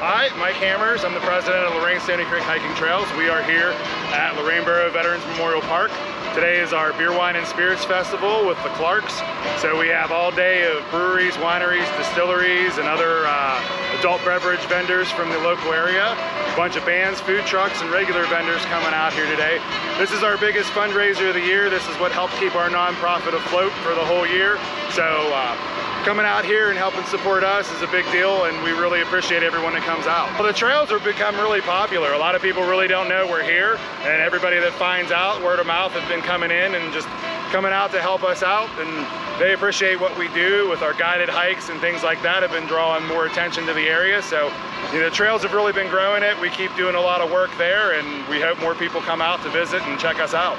Hi, Mike Hammers. I'm the president of Lorain Stonycreek Hiking Trails. We are here at Lorain Borough Veterans Memorial Park. Today is our Beer, Wine, and Spirits Festival with the Clarks. So we have all day of breweries, wineries, distilleries, and other uh, adult beverage vendors from the local area. A bunch of bands, food trucks, and regular vendors coming out here today. This is our biggest fundraiser of the year. This is what helps keep our nonprofit afloat for the whole year. So uh, coming out here and helping support us is a big deal and we really appreciate everyone that comes out. Well, the trails have become really popular. A lot of people really don't know we're here and everybody that finds out, word of mouth, has been coming in and just coming out to help us out and they appreciate what we do with our guided hikes and things like that have been drawing more attention to the area. So you know, the trails have really been growing it. We keep doing a lot of work there and we hope more people come out to visit and check us out.